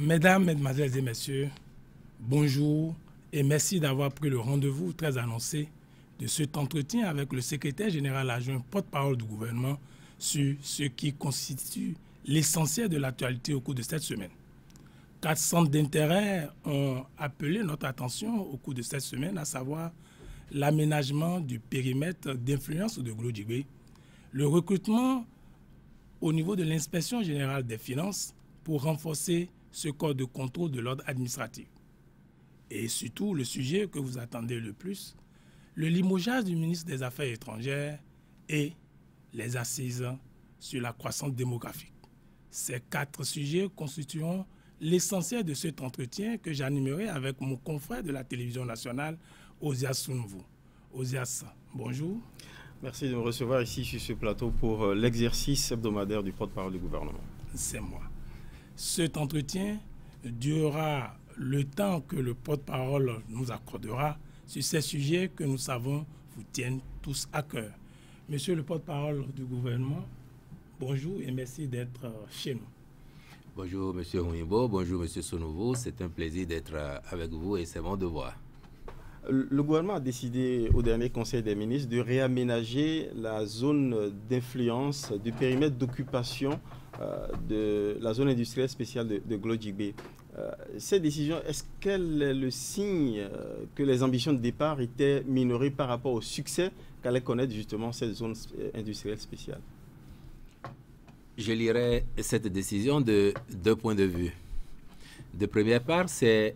Mesdames, Mesdemoiselles et Messieurs, bonjour et merci d'avoir pris le rendez-vous très annoncé de cet entretien avec le secrétaire général adjoint porte-parole du gouvernement sur ce qui constitue l'essentiel de l'actualité au cours de cette semaine. Quatre centres d'intérêt ont appelé notre attention au cours de cette semaine, à savoir l'aménagement du périmètre d'influence de Glodjibé, le recrutement au niveau de l'inspection générale des finances pour renforcer ce corps de contrôle de l'ordre administratif. Et surtout, le sujet que vous attendez le plus, le limogeage du ministre des Affaires étrangères et les assises sur la croissance démographique. Ces quatre sujets constitueront l'essentiel de cet entretien que j'animerai avec mon confrère de la télévision nationale, Osias Sounvou. Osias, bonjour. Merci de me recevoir ici sur ce plateau pour euh, l'exercice hebdomadaire du porte-parole du gouvernement. C'est moi. Cet entretien durera le temps que le porte-parole nous accordera sur ces sujets que nous savons vous tiennent tous à cœur. Monsieur le porte-parole du gouvernement, bonjour et merci d'être euh, chez nous. Bonjour Monsieur Huimbo, bonjour Monsieur Sonouveau, c'est un plaisir d'être euh, avec vous et c'est mon devoir. Le gouvernement a décidé au dernier Conseil des ministres de réaménager la zone d'influence du périmètre d'occupation euh, de la zone industrielle spéciale de, de euh, cette décision, est-ce qu'elle est le signe euh, que les ambitions de départ étaient minorées par rapport au succès qu'allait connaître justement cette zone industrielle spéciale? Je lirai cette décision de deux points de vue. De première part, c'est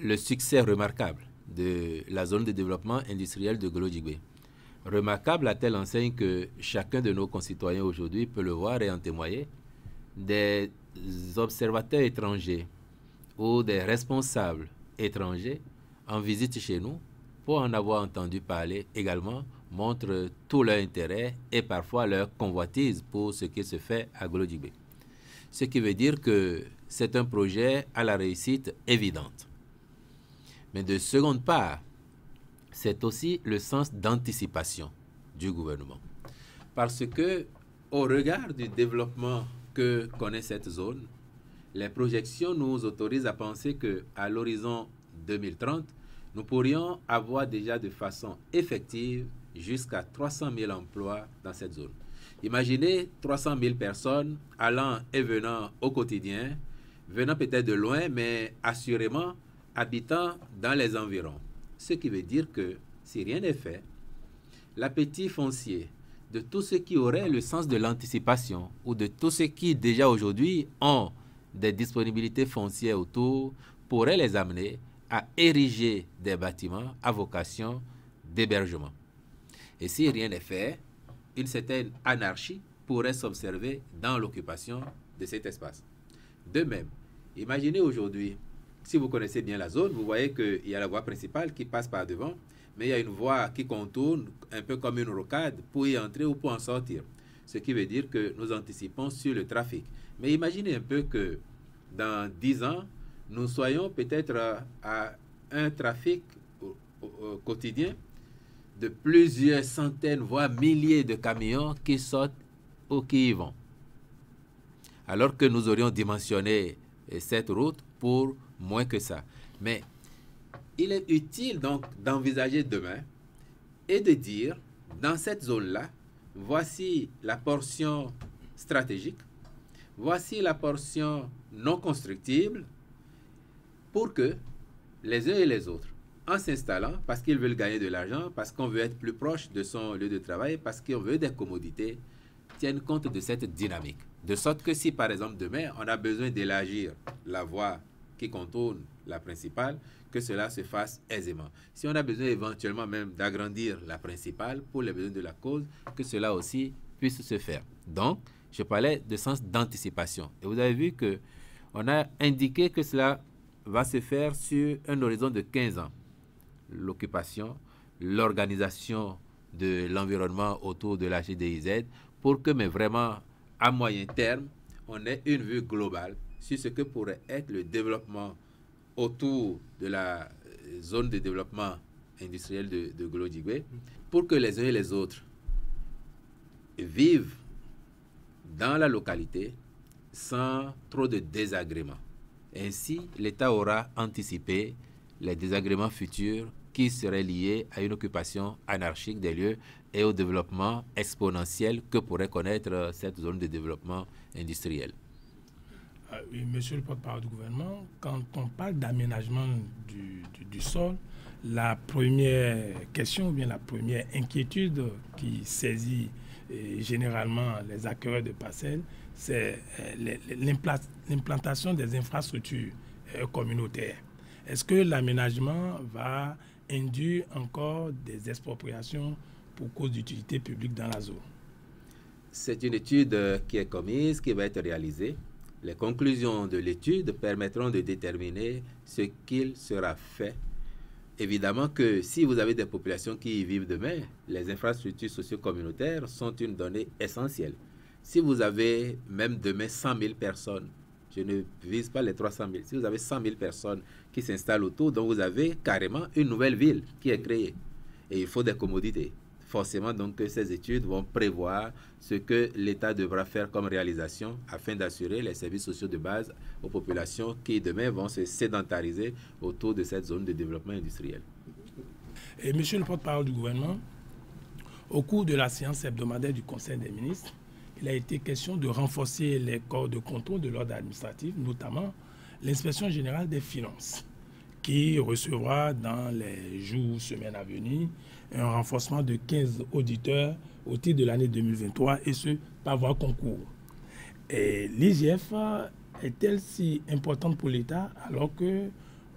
le succès remarquable de la zone de développement industriel de Glodjigbe. Remarquable à telle enseigne que chacun de nos concitoyens aujourd'hui peut le voir et en témoigner? Des observateurs étrangers ou des responsables étrangers en visite chez nous, pour en avoir entendu parler également, montrent tout leur intérêt et parfois leur convoitise pour ce qui se fait à Glodjibé. Ce qui veut dire que c'est un projet à la réussite évidente. Mais de seconde part, c'est aussi le sens d'anticipation du gouvernement. Parce que, au regard du développement que connaît cette zone, les projections nous autorisent à penser que à l'horizon 2030, nous pourrions avoir déjà de façon effective jusqu'à 300 000 emplois dans cette zone. Imaginez 300 000 personnes allant et venant au quotidien, venant peut-être de loin, mais assurément habitant dans les environs. Ce qui veut dire que si rien n'est fait, l'appétit foncier de tous ceux qui auraient le sens de l'anticipation ou de tous ceux qui déjà aujourd'hui ont des disponibilités foncières autour pourrait les amener à ériger des bâtiments à vocation d'hébergement. Et si rien n'est fait, une certaine anarchie pourrait s'observer dans l'occupation de cet espace. De même, imaginez aujourd'hui si vous connaissez bien la zone, vous voyez qu'il y a la voie principale qui passe par devant, mais il y a une voie qui contourne un peu comme une rocade pour y entrer ou pour en sortir. Ce qui veut dire que nous anticipons sur le trafic. Mais imaginez un peu que dans 10 ans, nous soyons peut-être à, un trafic quotidien de plusieurs centaines, voire milliers de camions qui sortent ou qui y vont. Alors que nous aurions dimensionné cette route pour moins que ça. Mais il est utile donc d'envisager demain et de dire, dans cette zone-là, voici la portion stratégique, voici la portion non constructible, pour que les uns et les autres, en s'installant, parce qu'ils veulent gagner de l'argent, parce qu'on veut être plus proche de son lieu de travail, parce qu'on veut des commodités, tiennent compte de cette dynamique. De sorte que si, par exemple, demain, on a besoin d'élargir la voie qui contourne la principale, que cela se fasse aisément. Si on a besoin éventuellement même d'agrandir la principale pour les besoins de la cause, que cela aussi puisse se faire. Donc, je parlais de sens d'anticipation. Et vous avez vu que on a indiqué que cela va se faire sur un horizon de 15 ans. L'occupation, l'organisation de l'environnement autour de la GDIZ pour que, mais vraiment, à moyen terme, on ait une vue globale sur ce que pourrait être le développement autour de la euh, zone de développement industriel de, de pour que les uns et les autres vivent dans la localité sans trop de désagréments. Ainsi, l'État aura anticipé les désagréments futurs qui seraient liés à une occupation anarchique des lieux et au développement exponentiel que pourrait connaître cette zone de développement industriel. Euh, monsieur le porte-parole du gouvernement, quand on parle d'aménagement du, sol, la première question ou bien la première inquiétude qui saisit euh, généralement les acquéreurs de parcelles, c'est euh, l'implantation des infrastructures communautaires. Est-ce que l'aménagement va induire encore des expropriations pour cause d'utilité publique dans la zone? C'est une étude qui est commise, qui va être réalisée. Les conclusions de l'étude permettront de déterminer ce qu'il sera fait. Évidemment que si vous avez des populations qui y vivent demain, les infrastructures socio-communautaires sont une donnée essentielle. Si vous avez même demain 100 000 personnes, je ne vise pas les 300 000, si vous avez 100 000 personnes qui s'installent autour, donc vous avez carrément une nouvelle ville qui est créée. Et il faut des commodités forcément donc ces études vont prévoir ce que l'État devra faire comme réalisation afin d'assurer les services sociaux de base aux populations qui demain vont se sédentariser autour de cette zone de développement industriel. Et monsieur le porte-parole du gouvernement, au cours de la séance hebdomadaire du Conseil des ministres, il a été question de renforcer les corps de contrôle de l'ordre administratif, notamment l'inspection générale des finances, qui recevra dans les jours, semaines à venir un renforcement de 15 auditeurs au titre de l'année 2023 et ce, par voie concours. Et l'IGF est-elle si importante pour l'État alors que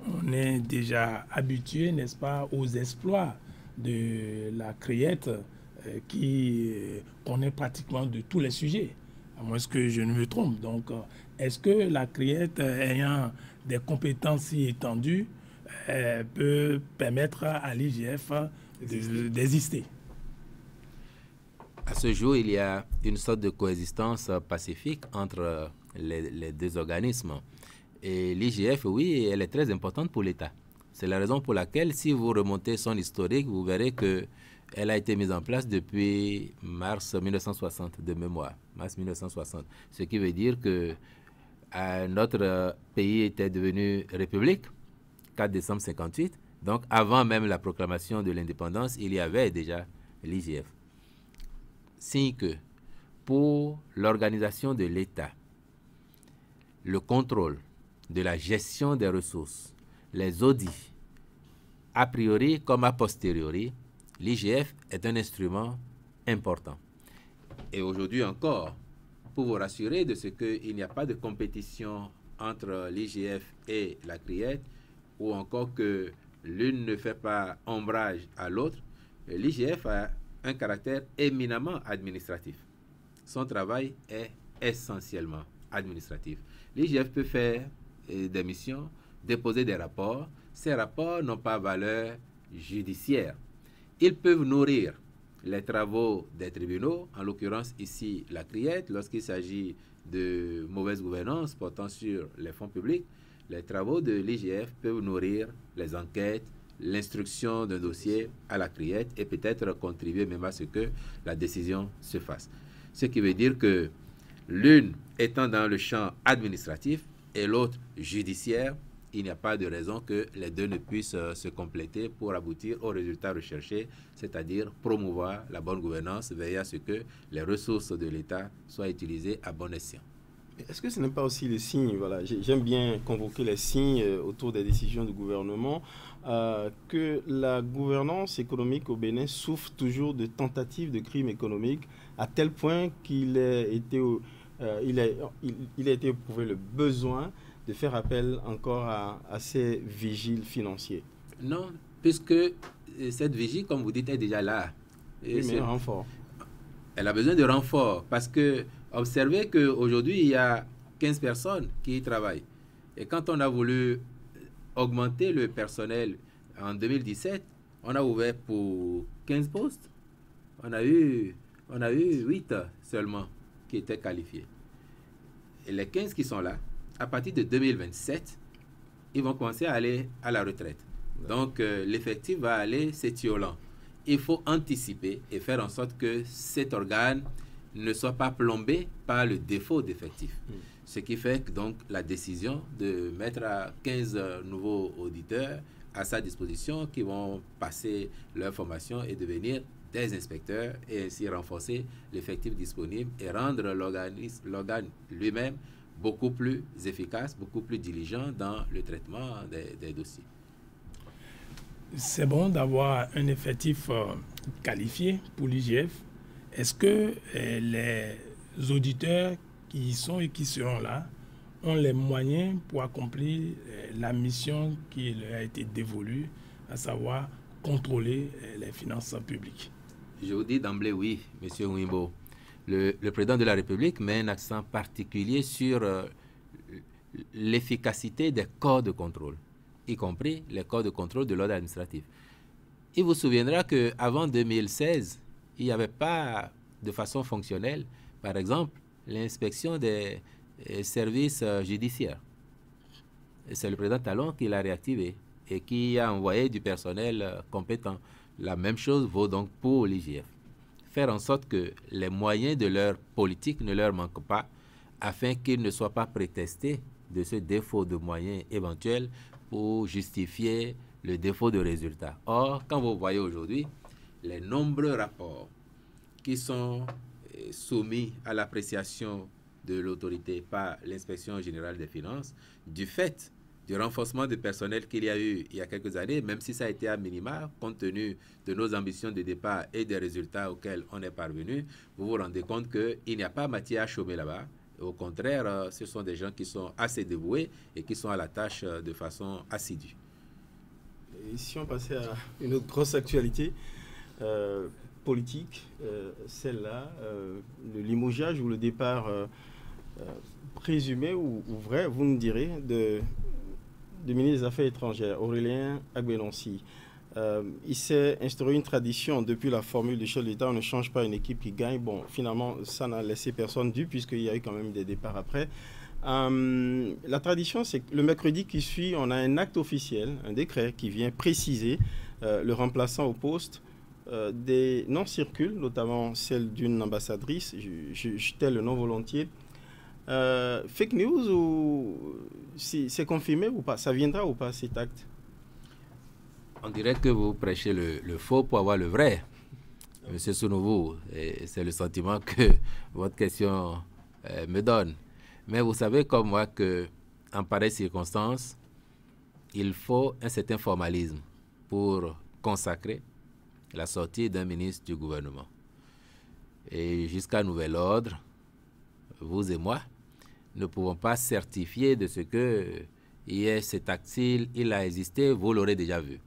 on est déjà habitué, n'est-ce pas, aux exploits de la criette euh, qui euh, connaît pratiquement de tous les sujets, à moins que je ne me trompe. Donc, euh, est-ce que la criette, ayant des compétences si étendues, peut permettre à l'IGF d'exister. À ce jour, il y a une sorte de coexistence pacifique entre les, deux organismes. Et l'IGF, oui, elle est très importante pour l'État. C'est la raison pour laquelle, si vous remontez son historique, vous verrez que elle a été mise en place depuis mars 1960 de mémoire, mars 1960. Ce qui veut dire que notre pays était devenu république, 4 décembre 58, donc avant même la proclamation de l'indépendance, il y avait déjà l'IGF. Signe que pour l'organisation de l'État, le contrôle de la gestion des ressources, les audits, a priori comme a posteriori, l'IGF est un instrument important. Et aujourd'hui encore, pour vous rassurer de ce qu'il n'y a pas de compétition entre l'IGF et la CRIET, ou encore que l'une ne fait pas ombrage à l'autre, l'IGF a un caractère éminemment administratif. Son travail est essentiellement administratif. L'IGF peut faire euh, des missions, déposer des rapports. Ces rapports n'ont pas valeur judiciaire. Ils peuvent nourrir les travaux des tribunaux, en l'occurrence ici la criette, lorsqu'il s'agit de mauvaise gouvernance portant sur les fonds publics, les travaux de l'IGF peuvent nourrir les enquêtes, l'instruction d'un dossier à la criette et peut-être contribuer même à ce que la décision se fasse. Ce qui veut dire que l'une étant dans le champ administratif et l'autre judiciaire, il n'y a pas de raison que les deux ne puissent euh, se compléter pour aboutir au résultat recherché, c'est-à-dire promouvoir la bonne gouvernance, veiller à ce que les ressources de l'État soient utilisées à bon escient. Est-ce que ce n'est pas aussi le signe, voilà, j'aime bien convoquer les signes euh, autour des décisions du gouvernement, euh, que la gouvernance économique au Bénin souffre toujours de tentatives de crimes économiques, à tel point qu'il a été, euh, il, a, il, a été éprouvé le besoin de faire appel encore à, à ces vigiles financiers? Non, puisque cette vigie, comme vous dites, est déjà là. Et oui, mais renfort. Elle a besoin de renfort parce que Observez qu'aujourd'hui, il y a 15 personnes qui y travaillent. Et quand on a voulu augmenter le personnel en 2017, on a ouvert pour 15 postes. On a eu, on a eu 8 seulement qui étaient qualifiés. Et les 15 qui sont là, à partir de 2027, ils vont commencer à aller à la retraite. Donc, euh, l'effectif va aller s'étiolant. Il faut anticiper et faire en sorte que cet organe ne soit pas plombé par le défaut d'effectifs. Mm. Ce qui fait que donc la décision de mettre à 15 nouveaux auditeurs à sa disposition qui vont passer leur formation et devenir des inspecteurs et ainsi renforcer l'effectif disponible et rendre l'organe lui-même beaucoup plus efficace, beaucoup plus diligent dans le traitement des, dossiers. C'est bon d'avoir un effectif euh, qualifié pour l'IGF. Est-ce que euh, les auditeurs qui y sont et qui seront là ont les moyens pour accomplir euh, la mission qui leur a été dévolue, à savoir contrôler les finances publiques? Je vous dis d'emblée oui, Monsieur Wimbo le, président de la République met un accent particulier sur euh, l'efficacité des corps de contrôle, y compris les corps de contrôle de l'ordre administratif. Il vous souviendra qu'avant 2016, il n'y avait pas de façon fonctionnelle, par exemple, l'inspection des euh, services euh, judiciaires. C'est le président Talon qui l'a réactivé et qui a envoyé du personnel compétent. La même chose vaut donc pour l'IGF faire en sorte que les moyens de leur politique ne leur manquent pas, afin qu'ils ne soient pas prétestés de ce défaut de moyens éventuels pour justifier le défaut de résultats. Or, quand vous voyez aujourd'hui les nombreux rapports qui sont euh, soumis à l'appréciation de l'autorité par l'inspection générale des finances, du fait du renforcement du personnel qu'il y a eu il y a quelques années, même si ça a été à minima, compte tenu de nos ambitions de départ et des résultats auxquels on est parvenu, vous vous rendez compte qu'il n'y a pas matière à chômer là-bas. Au contraire, euh, ce sont des gens qui sont assez dévoués et qui sont à la tâche euh, de façon assidue. Et si on passait à une autre grosse actualité euh, politique, celle-là, le limogeage ou le départ présumé ou, vrai, vous me direz, de du ministre des Affaires étrangères, Aurélien Agbenonsi. Euh, il s'est instauré une tradition depuis la formule du chef de on ne change pas une équipe qui gagne. Bon, finalement, ça n'a laissé personne dû puisqu'il y a eu quand même des départs après. Euh, la tradition, c'est que le mercredi qui suit, on a un acte officiel, un décret qui vient préciser euh, le remplaçant au poste. Des noms circulent, notamment celle d'une ambassadrice, je, je, tais le nom volontiers, euh, fake news ou si c'est confirmé ou pas Ça viendra ou pas cet acte? On dirait que vous prêchez le, faux pour avoir le vrai, Monsieur Sounouvou. Et c'est le sentiment que votre question euh, me donne. Mais vous savez comme moi que en pareille circonstance, il faut un certain formalisme pour consacrer la sortie d'un ministre du gouvernement. Et jusqu'à nouvel ordre, vous et moi, ne pouvons pas certifier de ce que hier cet acte, il a existé, vous l'aurez déjà vu.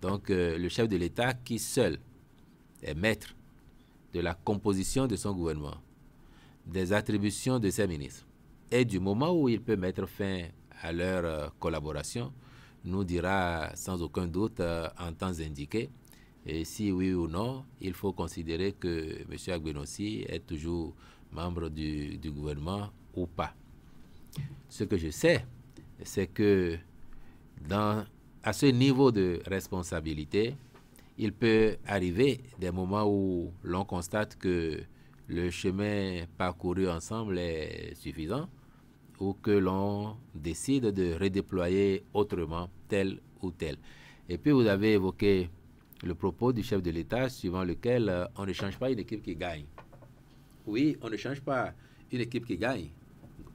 Donc euh, le chef de l'État qui seul est maître de la composition de son gouvernement, des attributions de ses ministres, et du moment où il peut mettre fin à leur euh, collaboration, nous dira sans aucun doute euh, en temps indiqué. Et si oui ou non, il faut considérer que M. Agbenossi est toujours membre du gouvernement ou pas. Ce que je sais, c'est que à ce niveau de responsabilité, il peut arriver des moments où l'on constate que le chemin parcouru ensemble est suffisant ou que l'on décide de redéployer autrement tel ou tel. Et puis vous avez évoqué le propos du chef de l'État suivant lequel euh, on ne change pas une équipe qui gagne. Oui, on ne change pas une équipe qui gagne,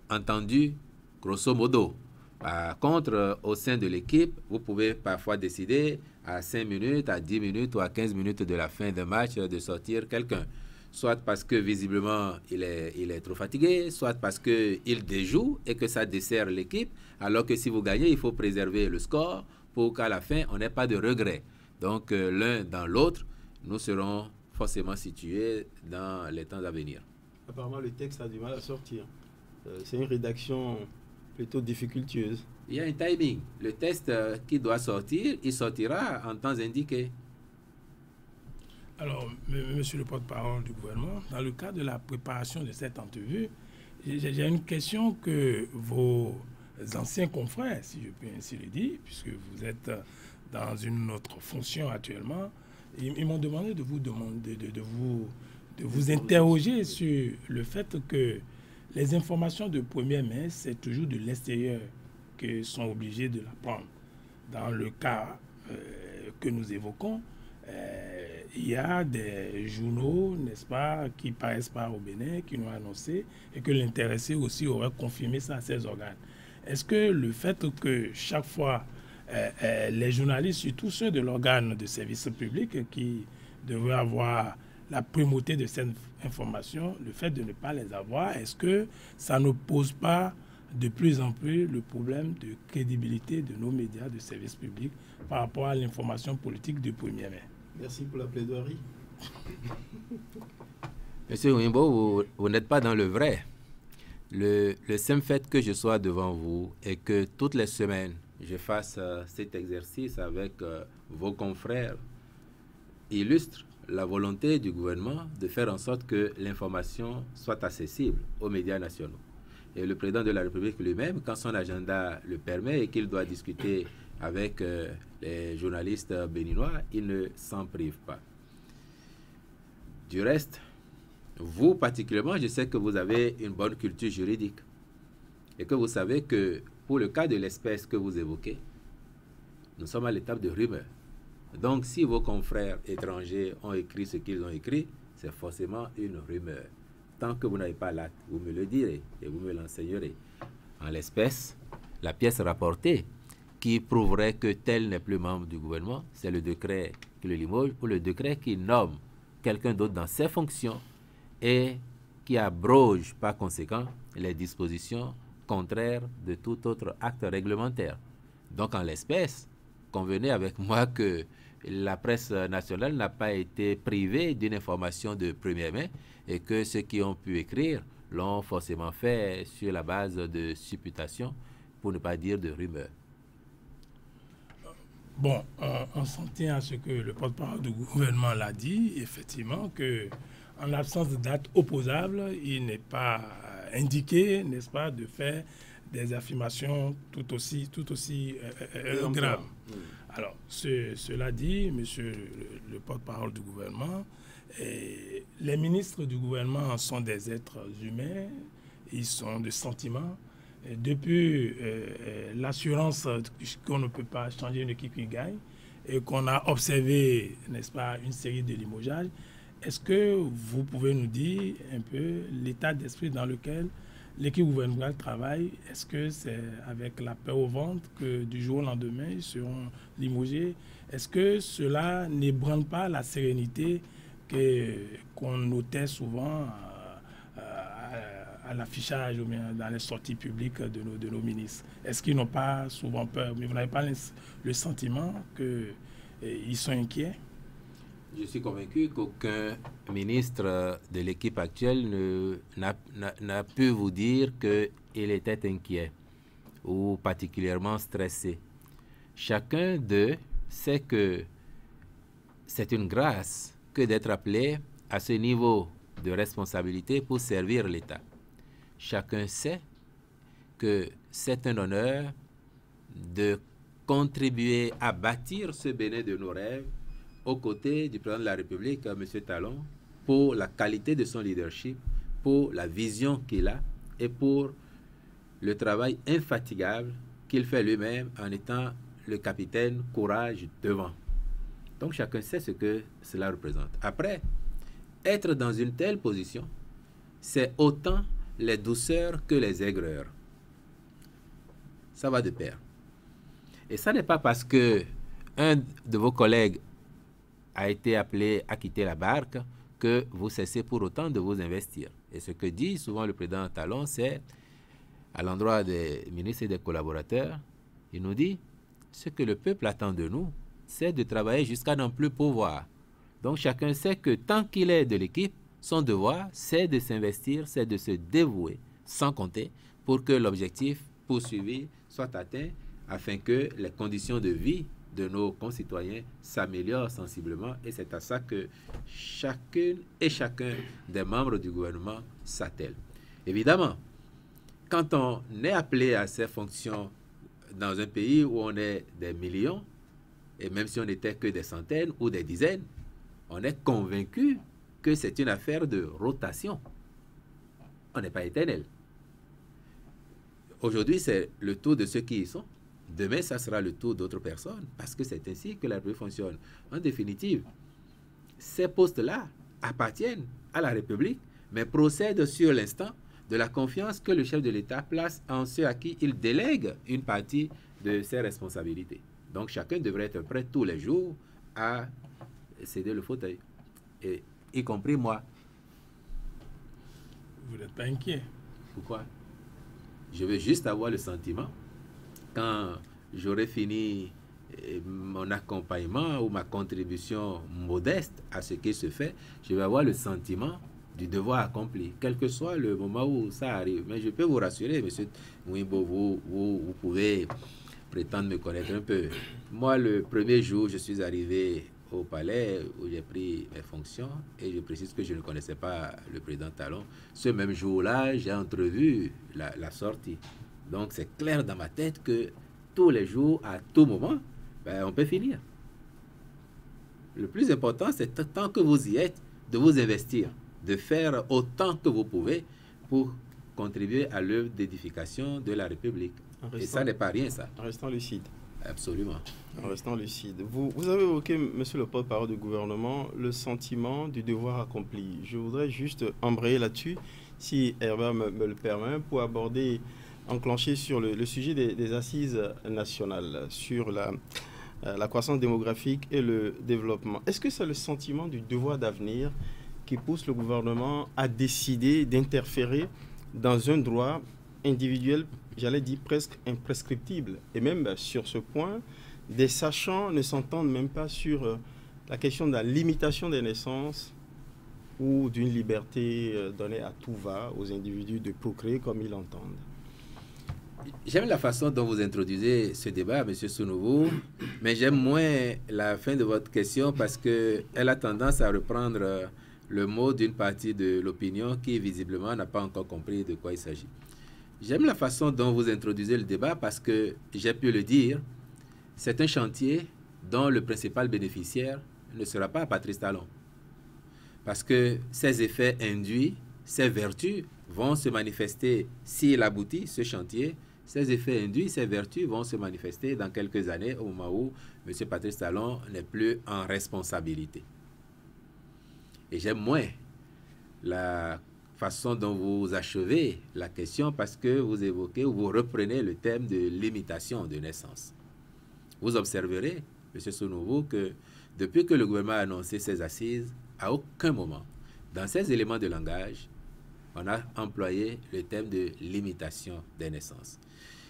entendu grosso modo. Par contre, au sein de l'équipe, vous pouvez parfois décider à 5 minutes, à 10 minutes ou à 15 minutes de la fin d'un match de sortir quelqu'un. Soit parce que visiblement il est, il est trop fatigué, soit parce qu'il déjoue et que ça dessert l'équipe, alors que si vous gagnez, il faut préserver le score pour qu'à la fin, on n'ait pas de regrets. Donc euh, l'un dans l'autre, nous serons forcément situés dans les temps à venir. Apparemment, le texte a du mal à sortir. Euh, c'est une rédaction plutôt difficultueuse. Il y a un timing. Le test euh, qui doit sortir, il sortira en temps indiqué. Alors, monsieur le porte-parole du gouvernement, dans le cadre de la préparation de cette entrevue, j'ai une question que vos anciens confrères, si je peux ainsi le dire, puisque vous êtes dans une autre fonction actuellement, ils, m'ont demandé de vous demander, de, vous de vous interroger sur le fait que les informations de première main, c'est toujours de l'extérieur que sont obligés de la prendre. Dans le cas euh, que nous évoquons, euh, il y a des journaux, n'est-ce pas, qui paraissent pas au Bénin, qui nous ont annoncé, et que l'intéressé aussi aurait confirmé ça à ses organes. Est-ce que le fait que chaque fois, les journalistes, surtout ceux de l'organe de service public, qui devraient avoir la primauté de cette information, le fait de ne pas les avoir, est-ce que ça ne pose pas de plus en plus le problème de crédibilité de nos médias de service public par rapport à l'information politique de premier mai Merci pour la plaidoirie. Monsieur Wimbo, vous, n'êtes pas dans le vrai. Le, le, simple fait que je sois devant vous et que toutes les semaines je fasse euh, cet exercice avec euh, vos confrères illustre la volonté du gouvernement de faire en sorte que l'information soit accessible aux médias nationaux. Et le président de la République lui-même, quand son agenda le permet et qu'il doit discuter avec euh, les journalistes béninois, il ne s'en prive pas. Du reste, vous particulièrement, je sais que vous avez une bonne culture juridique et que vous savez que pour le cas de l'espèce que vous évoquez, nous sommes à l'étape de rumeur. Donc, si vos confrères étrangers ont écrit ce qu'ils ont écrit, c'est forcément une rumeur. Tant que vous n'avez pas l'acte, vous me le direz et vous me l'enseignerez. En l'espèce, la pièce rapportée qui prouverait que tel n'est plus membre du gouvernement, c'est le décret qui le limoge ou le décret qui nomme quelqu'un d'autre dans ses fonctions et qui abroge par conséquent les dispositions contraires de tout autre acte réglementaire. Donc en l'espèce, convenez avec moi que la presse nationale n'a pas été privée d'une information de première main et que ceux qui ont pu écrire l'ont forcément fait sur la base de supputations, pour ne pas dire de rumeurs. Bon, on s'en tient à ce que le porte-parole du gouvernement l'a dit, effectivement, que en l'absence de date opposable, il n'est pas indiqué, n'est-ce pas, de faire des affirmations tout aussi, tout aussi euh, euh, graves. Alors, cela dit, monsieur le, porte-parole du gouvernement, les ministres du gouvernement sont des êtres humains, ils sont de sentiments. depuis euh, l'assurance qu'on ne peut pas changer une équipe qui gagne et qu'on a observé, n'est-ce pas, une série de limogeages, est-ce que vous pouvez nous dire un peu l'état d'esprit dans lequel l'équipe gouvernementale travaille, est-ce que c'est avec la peur au ventre que du jour au lendemain, ils seront limogés? Est-ce que cela n'ébranle pas la sérénité qu'on notait souvent euh, à, l'affichage ou bien dans les sorties publiques de nos, de nos ministres? Est-ce qu'ils n'ont pas souvent peur? Mais vous n'avez pas le sentiment qu'ils euh, sont inquiets? Je suis convaincu qu'aucun ministre de l'équipe actuelle n'a pu vous dire qu'il était inquiet ou particulièrement stressé. Chacun d'eux sait que c'est une grâce que d'être appelé à ce niveau de responsabilité pour servir l'État. Chacun sait que c'est un honneur de contribuer à bâtir ce bénin de nos rêves aux côtés du président de la République, M. Talon, pour la qualité de son leadership, pour la vision qu'il a et pour le travail infatigable qu'il fait lui-même en étant le capitaine courage devant. Donc chacun sait ce que cela représente. Après, être dans une telle position, c'est autant les douceurs que les aigreurs. Ça va de pair. Et ça n'est pas parce que un de vos collègues a été appelé à quitter la barque que vous cessez pour autant de vous investir. Et ce que dit souvent le président Talon, c'est à l'endroit des ministres et des collaborateurs, il nous dit, ce que le peuple attend de nous, c'est de travailler jusqu'à n'en plus pouvoir. Donc chacun sait que tant qu'il est de l'équipe, son devoir, c'est de s'investir, c'est de se dévouer, sans compter, pour que l'objectif poursuivi soit atteint, afin que les conditions de vie de nos concitoyens s'améliore sensiblement et c'est à ça que chacune et chacun des membres du gouvernement s'attelle. Évidemment, quand on est appelé à ces fonctions dans un pays où on est des millions, et même si on n'était que des centaines ou des dizaines, on est convaincu que c'est une affaire de rotation. On n'est pas éternel. Aujourd'hui, c'est le taux de ceux qui y sont. Demain, ça sera le taux d'autres personnes, parce que c'est ainsi que la République fonctionne. En définitive, ces postes-là appartiennent à la République, mais procèdent sur l'instant de la confiance que le chef de l'État place en ceux à qui il délègue une partie de ses responsabilités. Donc chacun devrait être prêt tous les jours à céder le fauteuil, et, y compris moi. Vous n'êtes pas inquiet? Pourquoi? Je veux juste avoir le sentiment, quand j'aurai fini eh, mon accompagnement ou ma contribution modeste à ce qui se fait, je vais avoir le sentiment du devoir accompli, quel que soit le moment où ça arrive. Mais je peux vous rassurer, monsieur Wimbo, vous, vous, vous pouvez prétendre me connaître un peu. Moi, le premier jour, je suis arrivé au palais où j'ai pris mes fonctions et je précise que je ne connaissais pas le président Talon. Ce même jour-là, j'ai entrevu la, sortie. Donc c'est clair dans ma tête que tous les jours, à tout moment, ben, on peut finir. Le plus important, c'est tant que vous y êtes, de vous investir, de faire autant que vous pouvez pour contribuer à l'œuvre d'édification de la République. Et ça n'est pas rien, ça. En restant lucide. Absolument. En restant lucide. Vous, vous avez évoqué, monsieur le porte-parole du gouvernement, le sentiment du devoir accompli. Je voudrais juste embrayer là-dessus, si Herbert me, me, le permet, pour aborder, enclencher sur le, sujet des, assises nationales, sur la, euh, la croissance démographique et le développement. Est-ce que c'est le sentiment du devoir d'avenir qui pousse le gouvernement à décider d'interférer dans un droit individuel, j'allais dire presque imprescriptible? Et même sur ce point, des sachants ne s'entendent même pas sur euh, la question de la limitation des naissances ou d'une liberté euh, donnée à tout va aux individus de procréer comme ils l'entendent. J'aime la façon dont vous introduisez ce débat, M. Sounouvou, mais j'aime moins la fin de votre question parce qu'elle a tendance à reprendre le mot d'une partie de l'opinion qui visiblement n'a pas encore compris de quoi il s'agit. J'aime la façon dont vous introduisez le débat parce que j'ai pu le dire, c'est un chantier dont le principal bénéficiaire ne sera pas Patrice Talon. Parce que ses effets induits, ses vertus vont se manifester s'il aboutit, ce chantier, ces effets induits, ces vertus vont se manifester dans quelques années au moment où M. Patrice Talon n'est plus en responsabilité. Et j'aime moins la façon dont vous achevez la question parce que vous évoquez ou vous reprenez le thème de limitation de naissance. Vous observerez, M. Sonovo, que depuis que le gouvernement a annoncé ses assises, à aucun moment, dans ces éléments de langage, on a employé le thème de limitation des naissances.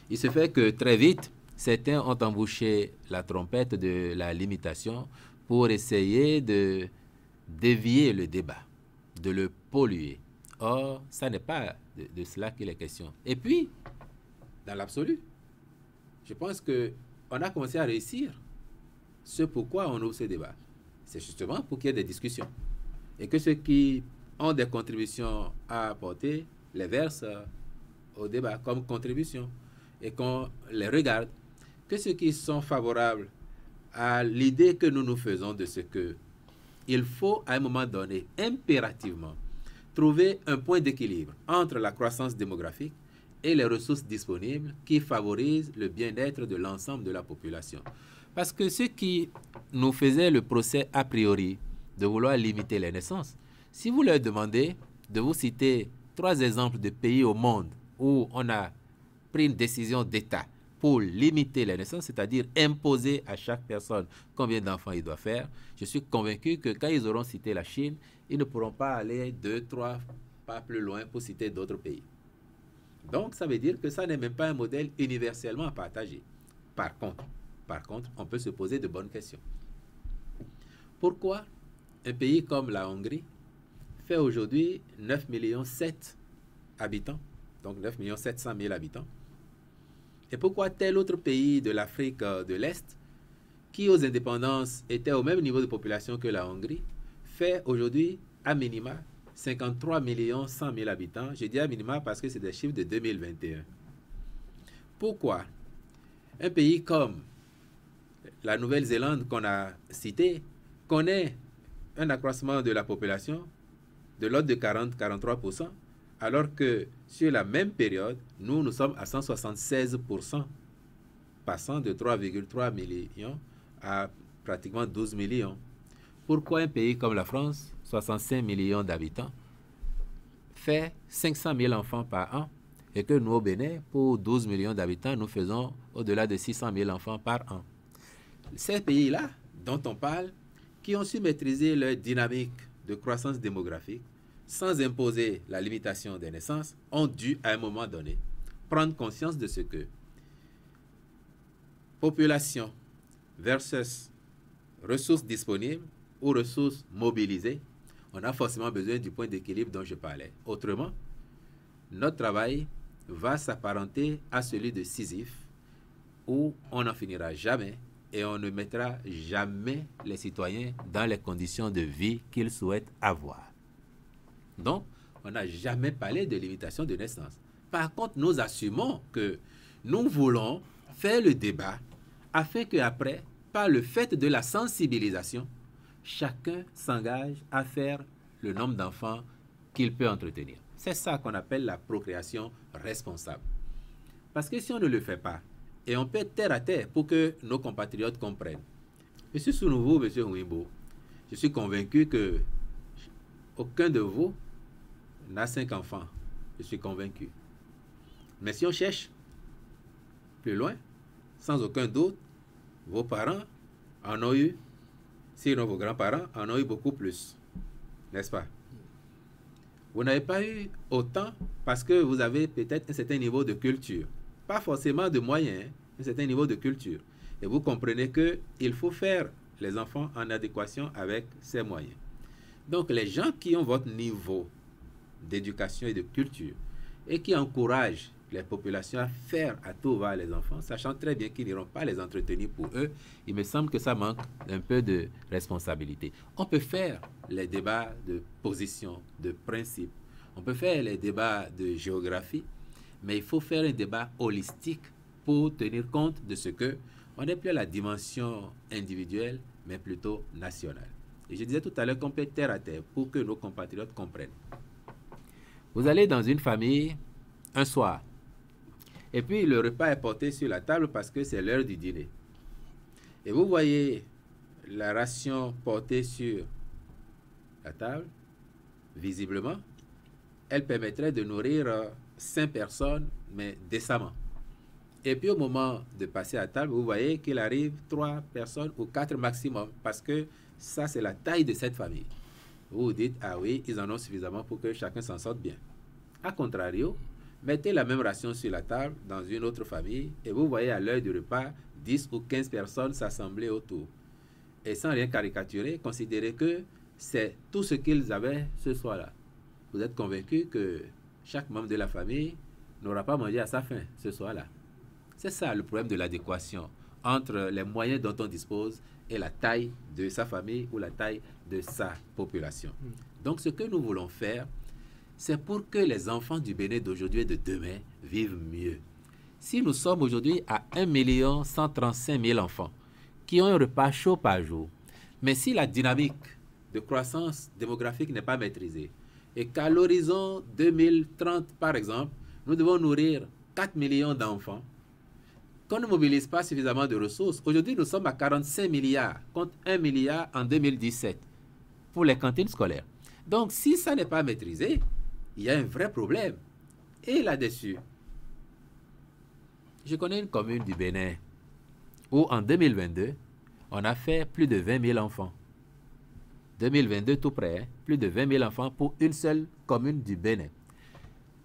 Il se fait que très vite, certains ont embouché la trompette de la limitation pour essayer de dévier le débat, de le polluer. Or, ça n'est pas de, de cela qu'il est question. Et puis, dans l'absolu, je pense qu'on a commencé à réussir ce pourquoi on ouvre ce débat. C'est justement pour qu'il y ait des discussions. Et que ceux qui ont des contributions à apporter les versent au débat comme contribution. Et qu'on les regarde. Que ceux qui sont favorables à l'idée que nous nous faisons de ce que il faut à un moment donné, impérativement, trouver un point d'équilibre entre la croissance démographique et les ressources disponibles qui favorisent le bien-être de l'ensemble de la population. Parce que ceux qui nous faisaient le procès a priori de vouloir limiter les naissances, si vous leur demandez de vous citer trois exemples de pays au monde où on a pris une décision d'État pour limiter les naissances, c'est-à-dire imposer à chaque personne combien d'enfants il doit faire, je suis convaincu que quand ils auront cité la Chine, ils ne pourront pas aller deux, trois pas plus loin pour citer d'autres pays. Donc, ça veut dire que ça n'est même pas un modèle universellement partagé. Par contre, par contre, on peut se poser de bonnes questions. Pourquoi un pays comme la Hongrie fait aujourd'hui 9 millions 7 habitants, donc 9 millions 700 000 habitants, et pourquoi tel autre pays de l'Afrique de l'Est, qui aux indépendances était au même niveau de population que la Hongrie, fait aujourd'hui à minima 53 millions 100 000 habitants? Je dis à minima parce que c'est des chiffres de 2021. Pourquoi un pays comme la Nouvelle-Zélande qu'on a cité connaît un accroissement de la population de l'ordre de 40-43%, alors que sur la même période, nous, nous sommes à 176%, passant de 3,3 millions à pratiquement 12 millions. Pourquoi un pays comme la France, 65 millions d'habitants, fait 500 000 enfants par an et que nous, au Bénin, pour 12 millions d'habitants, nous faisons au-delà de 600 000 enfants par an? Ces pays-là, dont on parle, qui ont su maîtriser leur dynamique de croissance démographique sans imposer la limitation des naissances, ont dû, à un moment donné, prendre conscience de ce que population versus ressources disponibles ou ressources mobilisées, on a forcément besoin du point d'équilibre dont je parlais. Autrement, notre travail va s'apparenter à celui de Sisyphe, où on n'en finira jamais et on ne mettra jamais les citoyens dans les conditions de vie qu'ils souhaitent avoir. Donc, on n'a jamais parlé de limitation de naissance. Par contre, nous assumons que nous voulons faire le débat afin qu'après, par le fait de la sensibilisation, chacun s'engage à faire le nombre d'enfants qu'il peut entretenir. C'est ça qu'on appelle la procréation responsable. Parce que si on ne le fait pas, et on peut être terre à terre pour que nos compatriotes comprennent. Monsieur Sounouveau, Monsieur Wimbo, je suis convaincu que aucun de vous n'a cinq enfants. Je suis convaincu. Mais si on cherche plus loin, sans aucun doute, vos parents en ont eu, sinon vos grands-parents en ont eu beaucoup plus. N'est-ce pas? Vous n'avez pas eu autant parce que vous avez peut-être un certain niveau de culture. Pas forcément de moyens, un certain niveau de culture. Et vous comprenez qu'il faut faire les enfants en adéquation avec ces moyens. Donc les gens qui ont votre niveau d'éducation et de culture et qui encouragent les populations à faire à tout va les enfants, sachant très bien qu'ils n'iront pas les entretenir pour eux, il me semble que ça manque un peu de responsabilité. On peut faire les débats de position, de principe, on peut faire les débats de géographie, mais il faut faire un débat holistique pour tenir compte de ce que on n'est plus à la dimension individuelle, mais plutôt nationale. Et je disais tout à l'heure qu'on peut terre à terre pour que nos compatriotes comprennent. Vous allez dans une famille un soir, et puis le repas est porté sur la table parce que c'est l'heure du dîner. Et vous voyez la ration portée sur la table, visiblement, elle permettrait de nourrir euh, cinq personnes, mais décemment. Et puis au moment de passer à table, vous voyez qu'il arrive trois personnes ou quatre maximum, parce que ça, c'est la taille de cette famille. Vous vous dites, ah oui, ils en ont suffisamment pour que chacun s'en sorte bien. A contrario, Mettez la même ration sur la table dans une autre famille et vous voyez à l'heure du repas 10 ou 15 personnes s'assembler autour. Et sans rien caricaturer, considérez que c'est tout ce qu'ils avaient ce soir-là. Vous êtes convaincu que chaque membre de la famille n'aura pas mangé à sa faim ce soir-là. C'est ça le problème de l'adéquation entre les moyens dont on dispose et la taille de sa famille ou la taille de sa population. Hmm. Donc ce que nous voulons faire, c'est pour que les enfants du Bénin d'aujourd'hui et de demain vivent mieux. Si nous sommes aujourd'hui à 1 135 000 enfants qui ont un repas chaud par jour, mais si la dynamique de croissance démographique n'est pas maîtrisée, et qu'à l'horizon 2030, par exemple, nous devons nourrir 4 millions d'enfants, qu'on ne mobilise pas suffisamment de ressources, aujourd'hui nous sommes à 45 milliards contre 1 milliard en 2017 pour les cantines scolaires. Donc si ça n'est pas maîtrisé, il y a un vrai problème. Et là-dessus, je connais une commune du Bénin où en 2022, on a fait plus de 20 000 enfants. 2022 tout près, plus de 20 000 enfants pour une seule commune du Bénin.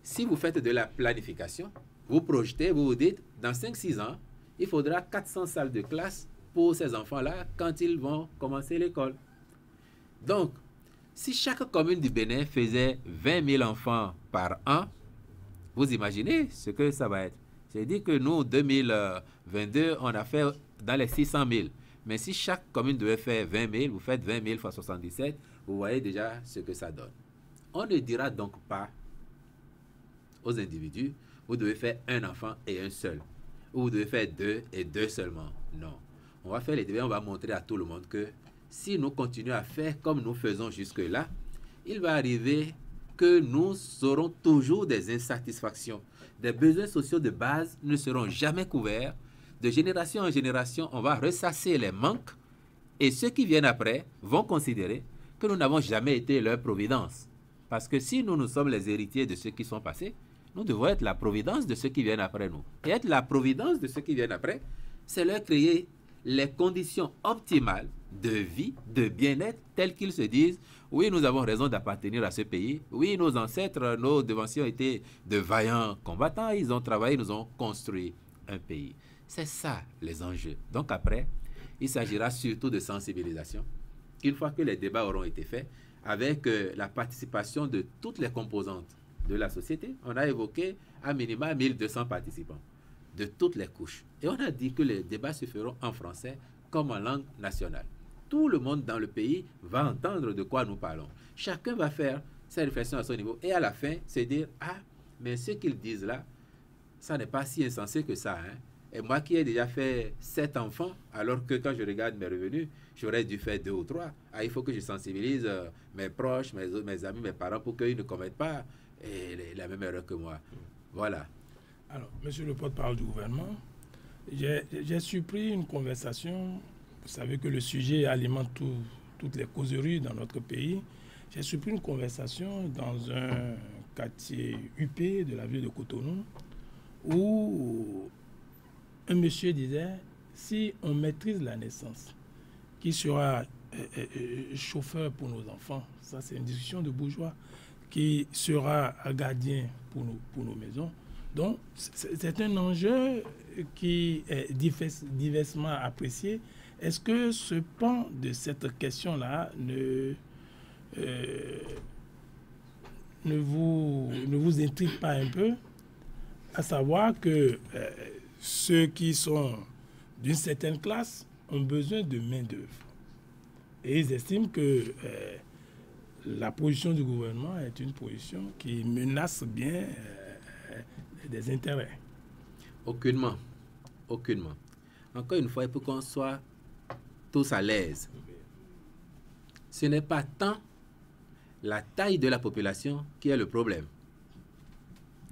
Si vous faites de la planification, vous projetez, vous vous dites, dans 5-6 ans, il faudra 400 salles de classe pour ces enfants-là quand ils vont commencer l'école. Donc, si chaque commune du Bénin faisait 20 000 enfants par an, vous imaginez ce que ça va être. C'est dit que nous, 2022, on a fait dans les 600 000. Mais si chaque commune devait faire 20 000, vous faites 20 000 fois 77, vous voyez déjà ce que ça donne. On ne dira donc pas aux individus, vous devez faire un enfant et un seul. Ou vous devez faire deux et deux seulement. Non. On va faire les débats, on va montrer à tout le monde que si nous continuons à faire comme nous faisons jusque-là, il va arriver que nous aurons toujours des insatisfactions. Des besoins sociaux de base ne seront jamais couverts. De génération en génération, on va ressasser les manques et ceux qui viennent après vont considérer que nous n'avons jamais été leur providence. Parce que si nous, nous sommes les héritiers de ceux qui sont passés, nous devons être la providence de ceux qui viennent après nous. Et être la providence de ceux qui viennent après, c'est leur créer les conditions optimales de vie, de bien-être, telles qu'ils se disent, oui, nous avons raison d'appartenir à ce pays. Oui, nos ancêtres, nos devanciers ont été de vaillants combattants. Ils ont travaillé, nous ont construit un pays. C'est ça les enjeux. Donc après, il s'agira surtout de sensibilisation. Une fois que les débats auront été faits, avec euh, la participation de toutes les composantes de la société, on a évoqué à minima 1200 participants de toutes les couches. Et on a dit que les débats se feront en français comme en langue nationale tout le monde dans le pays va entendre de quoi nous parlons. Chacun va faire ses réflexions à son niveau et à la fin, c'est dire Ah, mais ce qu'ils disent là, ça n'est pas si insensé que ça. Hein. Et moi qui ai déjà fait sept enfants, alors que quand je regarde mes revenus, j'aurais dû faire deux ou trois. Ah, il faut que je sensibilise euh, mes proches, mes, mes amis, mes parents pour qu'ils ne commettent pas et la même erreur que moi. Voilà. Alors, monsieur le porte-parole du gouvernement, j'ai surpris une conversation vous savez que le sujet alimente toutes les causeries dans notre pays. J'ai surpris une conversation dans un quartier UP de la ville de Cotonou où un monsieur disait si on maîtrise la naissance, qui sera euh, euh, euh, chauffeur pour nos enfants? Ça, c'est une discussion de bourgeois. Qui sera gardien pour nos, pour nos maisons. Donc, c'est un enjeu qui est diversement apprécié. Est-ce que ce pan de cette question-là ne, euh, ne, vous, ne vous intrigue pas un peu? À savoir que euh, ceux qui sont d'une certaine classe ont besoin de main-d'œuvre. Et ils estiment que euh, la position du gouvernement est une position qui menace bien des intérêts. Aucunement. Aucunement. Encore une fois, il faut qu'on soit tous à l'aise. Ce n'est pas tant la taille de la population qui est le problème.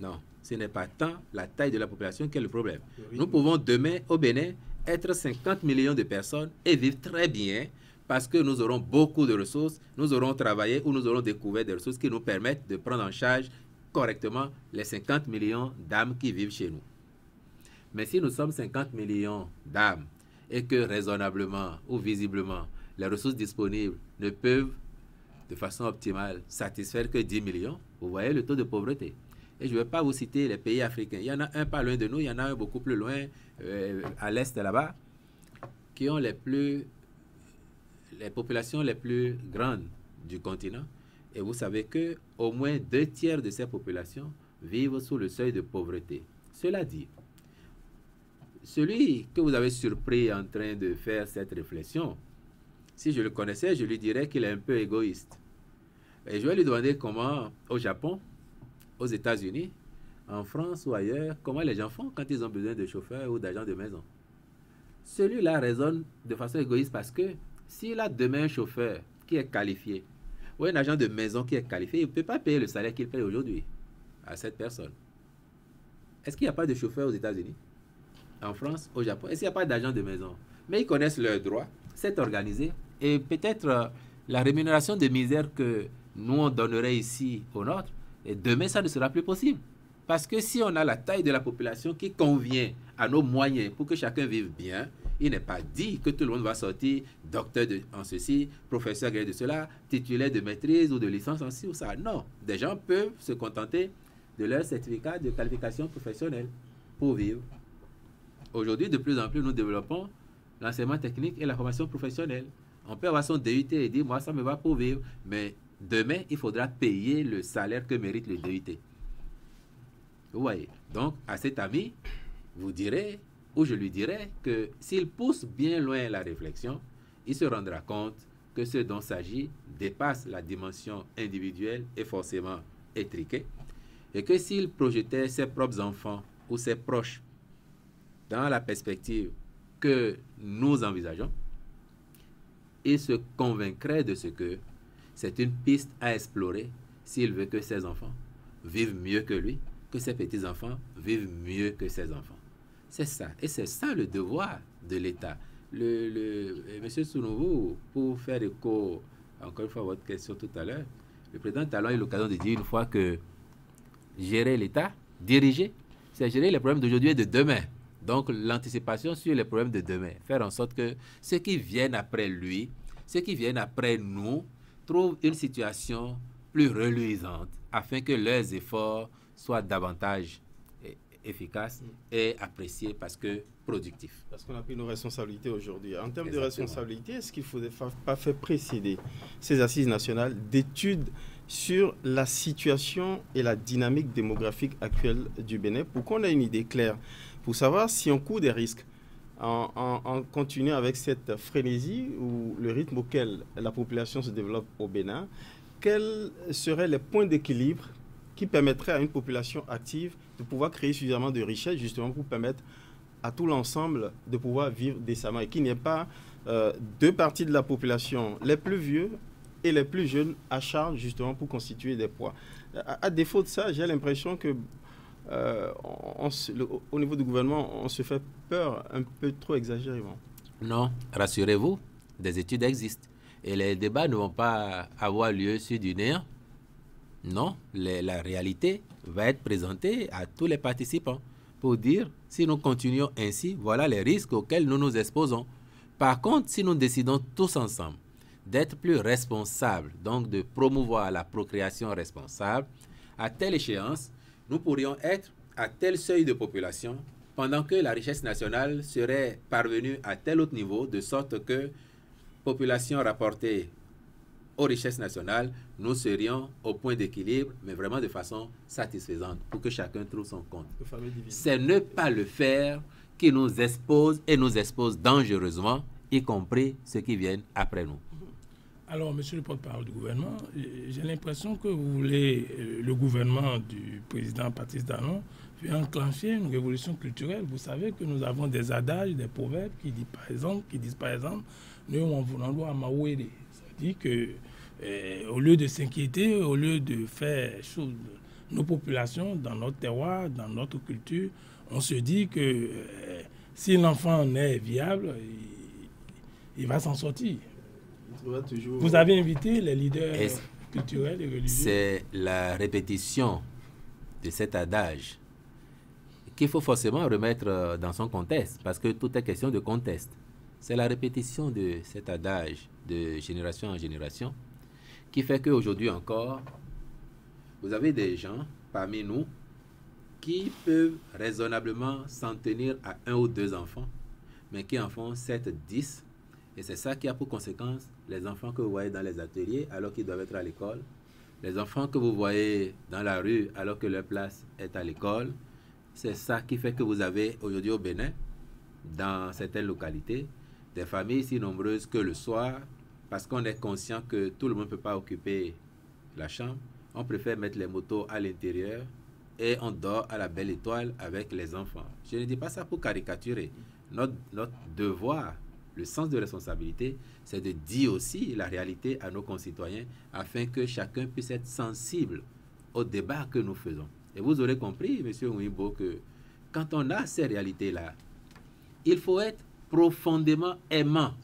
Non, ce n'est pas tant la taille de la population qui est le problème. Nous pouvons demain au Bénin être 50 millions de personnes et vivre très bien parce que nous aurons beaucoup de ressources, nous aurons travaillé ou nous aurons découvert des ressources qui nous permettent de prendre en charge correctement les 50 millions d'âmes qui vivent chez nous. Mais si nous sommes 50 millions d'âmes et que raisonnablement ou visiblement, les ressources disponibles ne peuvent de façon optimale satisfaire que 10 millions, vous voyez le taux de pauvreté. Et je ne vais pas vous citer les pays africains. Il y en a un pas loin de nous, il y en a un beaucoup plus loin, euh, à l'est là-bas, qui ont les plus les populations les plus grandes du continent. Et vous savez que au moins deux tiers de ces populations vivent sous le seuil de pauvreté. Cela dit, celui que vous avez surpris en train de faire cette réflexion, si je le connaissais, je lui dirais qu'il est un peu égoïste. Et je vais lui demander comment, au Japon, aux États-Unis, en France ou ailleurs, comment les gens font quand ils ont besoin de chauffeurs ou d'agents de maison. Celui-là raisonne de façon égoïste parce que s'il a demain un chauffeur qui est qualifié ou un agent de maison qui est qualifié, il ne peut pas payer le salaire qu'il paye aujourd'hui à cette personne. Est-ce qu'il n'y a pas de chauffeur aux États-Unis en France, au Japon, et s'il n'y a pas d'agents de maison? Mais ils connaissent leurs droits, c'est organisé, et peut-être euh, la rémunération de misère que nous on donnerait ici au nôtre, demain ça ne sera plus possible. Parce que si on a la taille de la population qui convient à nos moyens pour que chacun vive bien, il n'est pas dit que tout le monde va sortir docteur en ceci, professeur de cela, titulaire de maîtrise ou de licence en ci ou ça. Non, des gens peuvent se contenter de leur certificat de qualification professionnelle pour vivre Aujourd'hui, de plus en plus, nous développons l'enseignement technique et la formation professionnelle. On peut avoir son DUT et dire, moi, ça me va pour vivre, mais demain, il faudra payer le salaire que mérite le DUT. Vous voyez Donc, à cet ami, vous direz, ou je lui dirai, que s'il pousse bien loin la réflexion, il se rendra compte que ce dont s'agit dépasse la dimension individuelle et forcément étriquée, et que s'il projetait ses propres enfants ou ses proches dans la perspective que nous envisageons, il se convaincrait de ce que c'est une piste à explorer s'il veut que ses enfants vivent mieux que lui, que ses petits-enfants vivent mieux que ses enfants. C'est ça. Et c'est ça le devoir de l'État. Le, le, Monsieur pour faire écho, encore une fois, à votre question tout à l'heure, le président Talon a eu l'occasion de dire une fois que gérer l'État, diriger, c'est gérer les problèmes d'aujourd'hui et de demain. Donc l'anticipation sur les problèmes de demain. Faire en sorte que ceux qui viennent après lui, ceux qui viennent après nous, trouvent une situation plus reluisante afin que leurs efforts soient davantage efficaces et appréciés parce que productifs. Parce qu'on a pris nos responsabilités aujourd'hui. En termes de responsabilité, est-ce qu'il ne faudrait pas faire précéder ces assises nationales d'études sur la situation et la dynamique démographique actuelle du Bénin? Pour qu'on ait une idée claire, pour savoir si on court des risques en, en, continuant avec cette frénésie ou le rythme auquel la population se développe au Bénin, quels seraient les points d'équilibre qui permettraient à une population active de pouvoir créer suffisamment de richesses justement pour permettre à tout l'ensemble de pouvoir vivre décemment et qu'il n'y ait pas euh, deux parties de la population, les plus vieux et les plus jeunes, à charge justement pour constituer des poids. À, défaut de ça, j'ai l'impression que euh, au niveau du gouvernement, on se fait peur un peu trop exagérément. Non, rassurez-vous, des études existent. Et les débats ne vont pas avoir lieu sur du néant. Non, la réalité va être présentée à tous les participants pour dire, si nous continuons ainsi, voilà les risques auxquels nous nous exposons. Par contre, si nous décidons tous ensemble d'être plus responsables, donc de promouvoir la procréation responsable, à telle échéance, nous pourrions être à tel seuil de population pendant que la richesse nationale serait parvenue à tel autre niveau, de sorte que population rapportée aux richesses nationales, nous serions au point d'équilibre, mais vraiment de façon satisfaisante pour que chacun trouve son compte. C'est ne pas le faire qui nous expose et nous expose dangereusement, y compris ceux qui viennent après nous. Alors, monsieur le porte-parole du gouvernement, j'ai l'impression que vous voulez, euh, le gouvernement du président Patrice Danon, veut enclencher une révolution culturelle. Vous savez que nous avons des adages, des proverbes qui disent par exemple, qui disent par exemple, nous on voulons à Mawede. Ça dit que au lieu de s'inquiéter, au lieu de faire chose, nos populations, dans notre terroir, dans notre culture, on se dit que euh, si l'enfant est viable, il, va s'en sortir. Vous avez invité les leaders culturels et religieux. C'est la répétition de cet adage qu'il faut forcément remettre euh, dans son contexte, parce que tout est question de contexte. C'est la répétition de cet adage de génération en génération qui fait qu'aujourd'hui encore, vous avez des gens parmi nous qui peuvent raisonnablement s'en tenir à un ou deux enfants, mais qui en font 7, 10. Et c'est ça qui a pour conséquence les enfants que vous voyez dans les ateliers alors qu'ils doivent être à l'école, les enfants que vous voyez dans la rue alors que leur place est à l'école. C'est ça qui fait que vous avez aujourd'hui au Bénin, dans certaines localités, des familles si nombreuses que le soir, parce qu'on est conscient que tout le monde ne peut pas occuper la chambre, on préfère mettre les motos à l'intérieur et on dort à la belle étoile avec les enfants. Je ne dis pas ça pour caricaturer. Notre, devoir, le sens de responsabilité, c'est de dire aussi la réalité à nos concitoyens afin que chacun puisse être sensible au débat que nous faisons. Et vous aurez compris, Monsieur Ouimbo, que quand on a ces réalités-là, il faut être profondément aimant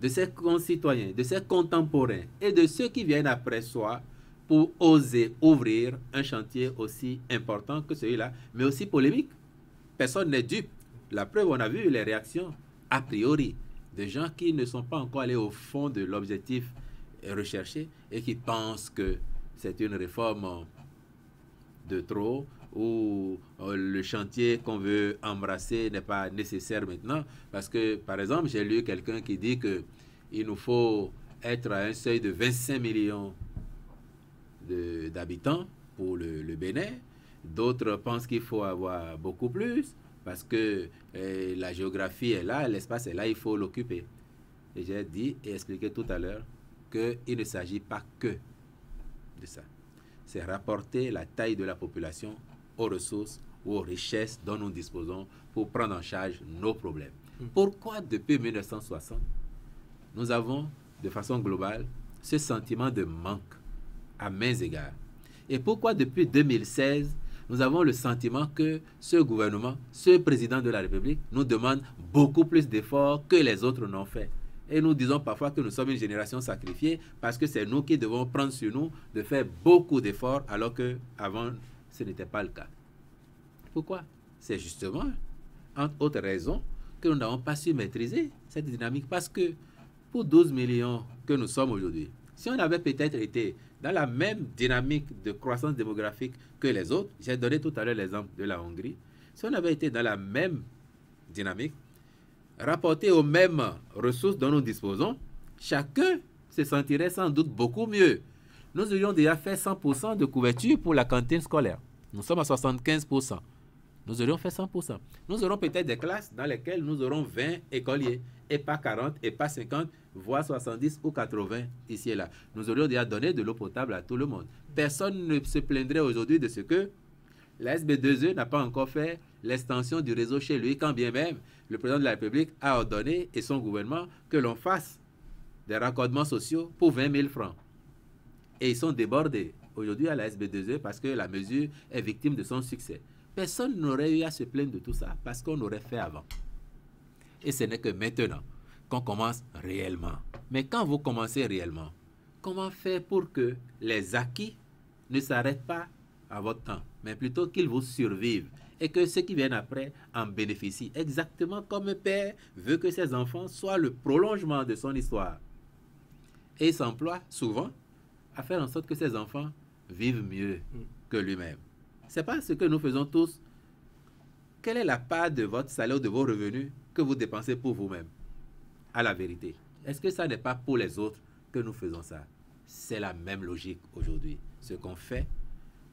de ses concitoyens, de ses contemporains et de ceux qui viennent après soi pour oser ouvrir un chantier aussi important que celui-là, mais aussi polémique. Personne n'est dupe. La preuve, on a vu les réactions a priori de gens qui ne sont pas encore allés au fond de l'objectif recherché et qui pensent que c'est une réforme de trop ou euh, le chantier qu'on veut embrasser n'est pas nécessaire maintenant. Parce que, par exemple, j'ai lu quelqu'un qui dit que il nous faut être à un seuil de 25 millions d'habitants pour le, le Bénin. D'autres pensent qu'il faut avoir beaucoup plus parce que eh, la géographie est là, l'espace est là, il faut l'occuper. Et j'ai dit et expliqué tout à l'heure qu'il ne s'agit pas que de ça. C'est rapporter la taille de la population aux ressources ou aux richesses dont nous disposons pour prendre en charge nos problèmes. Hmm. Pourquoi depuis 1960, nous avons de façon globale ce sentiment de manque à mains égards. Et pourquoi depuis 2016, nous avons le sentiment que ce gouvernement, ce président de la République, nous demande beaucoup plus d'efforts que les autres n'ont fait? Et nous disons parfois que nous sommes une génération sacrifiée parce que c'est nous qui devons prendre sur nous de faire beaucoup d'efforts alors que avant ce n'était pas le cas. Pourquoi? C'est justement, entre autres raisons, que nous n'avons pas su maîtriser cette dynamique parce que pour 12 millions que nous sommes aujourd'hui, si on avait peut-être été dans la même dynamique de croissance démographique que les autres, j'ai donné tout à l'heure l'exemple de la Hongrie, si on avait été dans la même dynamique, rapporté aux mêmes ressources dont nous disposons, chacun se sentirait sans doute beaucoup mieux. Nous aurions déjà fait 100% de couverture pour la cantine scolaire. Nous sommes à 75%. Nous aurions fait 100%. Nous aurons peut-être des classes dans lesquelles nous aurons 20 écoliers, et pas 40, et pas 50, voire 70 ou 80 ici et là. Nous aurions déjà donné de l'eau potable à tout le monde. Personne ne se plaindrait aujourd'hui de ce que la SB2E n'a pas encore fait l'extension du réseau chez lui, quand bien même le président de la République a ordonné, et son gouvernement, que l'on fasse des raccordements sociaux pour 20 000 francs. Et ils sont débordés aujourd'hui à la SB2E parce que la mesure est victime de son succès. Personne n'aurait eu à se plaindre de tout ça parce qu'on aurait fait avant. Et ce n'est que maintenant qu'on commence réellement. Mais quand vous commencez réellement, comment faire pour que les acquis ne s'arrêtent pas à votre temps, mais plutôt qu'ils vous survivent et que ceux qui viennent après en bénéficient, exactement comme un père veut que ses enfants soient le prolongement de son histoire. Et il s'emploie souvent à faire en sorte que ses enfants vivent mieux que lui-même. C'est pas ce que nous faisons tous. Quelle est la part de votre salaire, de vos revenus que vous dépensez pour vous-même? À la vérité. Est-ce que ça n'est pas pour les autres que nous faisons ça? C'est la même logique aujourd'hui. Ce qu'on fait,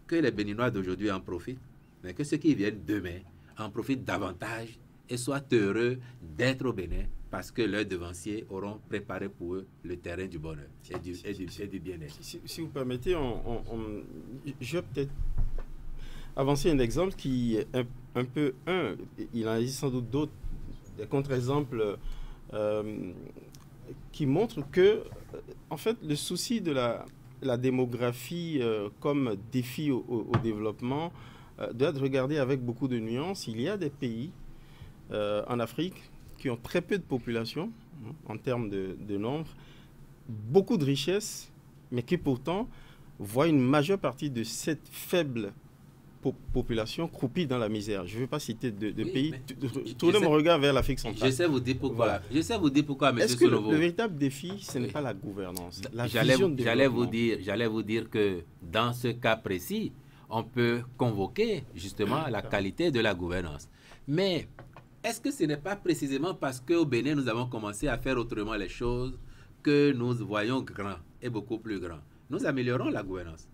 que les Béninois d'aujourd'hui en profitent, mais que ceux qui viennent demain en profitent davantage et soient heureux d'être au Bénin parce que leurs devanciers auront préparé pour eux le terrain du bonheur et du, du, bien-être. Si, vous permettez, je vais peut-être avancer un exemple qui est un, peu un. Il en existe sans doute d'autres, des contre-exemples euh, qui montrent que, euh, en fait, le souci de la, la démographie euh, comme défi au, développement doit être regardé avec beaucoup de nuances. Il y a des pays en Afrique qui ont très peu de population hein, en termes de, de nombre, beaucoup de richesses, mais qui pourtant voient une majeure partie de cette faible population croupie dans la misère. Je ne veux pas citer de, pays. Tournez mon regard vers l'Afrique centrale. Je sais vous dire pourquoi. Je sais vous dire pourquoi, Est-ce que le, véritable défi, ce n'est pas la gouvernance J'allais vous dire, j'allais vous dire que dans ce cas précis, on peut convoquer justement la qualité de la gouvernance. Mais est-ce que ce n'est pas précisément parce qu'au Bénin, nous avons commencé à faire autrement les choses que nous voyons grand et beaucoup plus grand? Nous améliorons la gouvernance.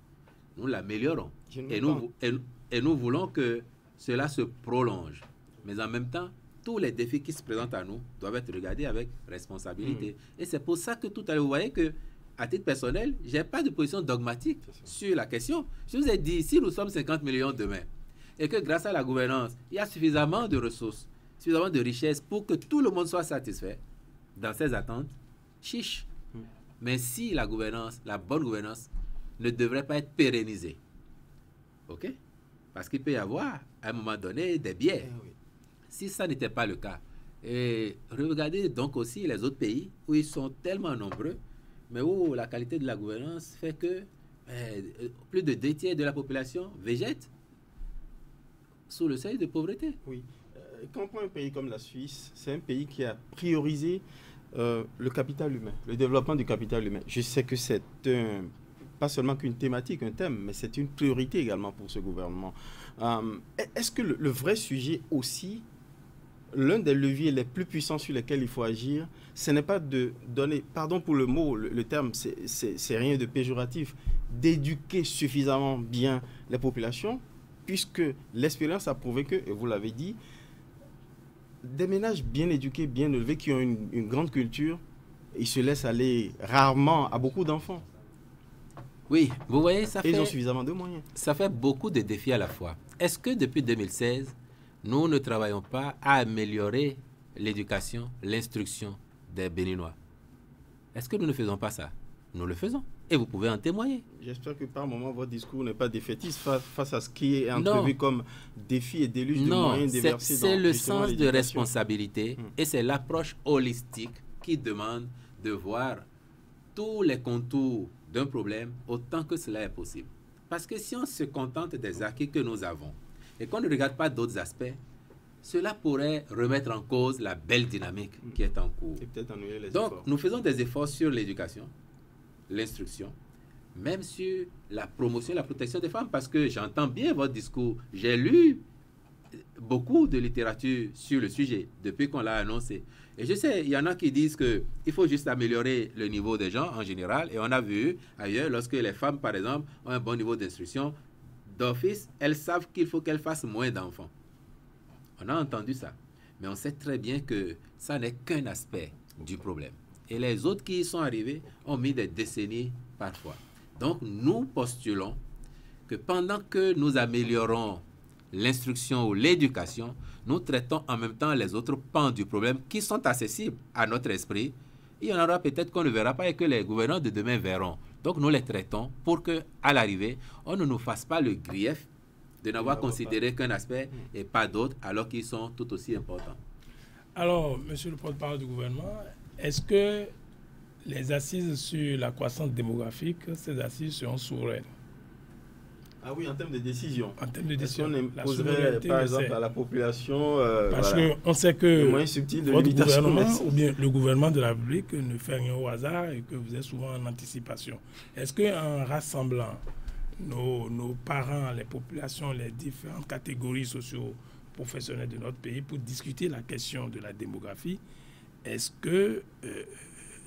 Nous l'améliorons. Et nous, et nous voulons que cela se prolonge. Mais en même temps, tous les défis qui se présentent à nous doivent être regardés avec responsabilité. Hmm. Et c'est pour ça que tout à l'heure, vous voyez que, à titre personnel, je n'ai pas de position dogmatique sur la question. Je vous ai dit, si nous sommes 50 millions demain, et que grâce à la gouvernance, il y a suffisamment de ressources, suffisamment de richesses pour que tout le monde soit satisfait dans ses attentes, chiche. Hmm. Mais si la gouvernance, la bonne gouvernance, ne devrait pas être pérennisée, OK? Parce qu'il peut y avoir, à un moment donné, des biais. Eh si ça n'était pas le cas, et regardez donc aussi les autres pays où ils sont tellement nombreux, mais où la qualité de la gouvernance fait que eh, plus de deux tiers de la population végète sous le seuil de pauvreté. Oui. Quand on prend un pays comme la Suisse, c'est un pays qui a priorisé euh, le capital humain, le développement du capital humain. Je sais que c'est pas seulement qu'une thématique, un thème, mais c'est une priorité également pour ce gouvernement. Euh, est-ce que le, vrai sujet aussi, l'un des leviers les plus puissants sur lesquels il faut agir, ce n'est pas de donner, pardon pour le mot, le, terme, c'est rien de péjoratif, d'éduquer suffisamment bien les populations, puisque l'expérience a prouvé que, et vous l'avez dit, des ménages bien éduqués, bien élevés, qui ont une, une grande culture, ils se laissent aller rarement à beaucoup d'enfants. Oui, vous voyez, ça fait... suffisamment de moyens. Ça fait beaucoup de défis à la fois. Est-ce que depuis 2016, nous ne travaillons pas à améliorer l'éducation, l'instruction des Béninois? Est-ce que nous ne faisons pas ça? Nous le faisons. Et vous pouvez en témoigner. J'espère que par moment, votre discours n'est pas défaitiste face, à ce qui est entrevu comme défi et déluge de moyens déversés C'est le sens de responsabilité hmm. et c'est l'approche holistique qui demande de voir tous les contours d'un problème autant que cela est possible. Parce que si on se contente des acquis que nous avons et qu'on ne regarde pas d'autres aspects, cela pourrait remettre en cause la belle dynamique qui est en cours. Donc, nous faisons des efforts sur l'éducation, l'instruction, même sur la promotion et la protection des femmes, parce que j'entends bien votre discours. J'ai lu beaucoup de littérature sur le sujet depuis qu'on l'a annoncé. Et je sais, il y en a qui disent qu'il faut juste améliorer le niveau des gens en général. Et on a vu ailleurs, lorsque les femmes, par exemple, ont un bon niveau d'instruction, d'office, elles savent qu'il faut qu'elles fassent moins d'enfants. On a entendu ça. Mais on sait très bien que ça n'est qu'un aspect du problème. Et les autres qui y sont arrivés ont mis des décennies parfois. Donc nous postulons que pendant que nous améliorons l'instruction ou l'éducation, nous traitons en même temps les autres pans du problème qui sont accessibles à notre esprit. Il y en aura peut-être qu'on ne verra pas et que les gouvernants de demain verront. Donc nous les traitons pour que, à l'arrivée, on ne nous fasse pas le grief de n'avoir considéré qu'un aspect et pas d'autre, alors qu'ils sont tout aussi importants. Alors, Monsieur le porte-parole du gouvernement, est-ce que les assises sur la croissance démographique, ces assises seront souveraines? Ah oui, en termes de décision. En termes de décision. On imposerait, par exemple, à la population. Euh, Parce qu'on sait que le votre gouvernement ou bien le gouvernement de la République ne fait rien au hasard et que vous êtes souvent en anticipation. Est-ce qu'en rassemblant nos, nos, parents, les populations, les différentes catégories socio-professionnelles de notre pays pour discuter la question de la démographie, est-ce que euh,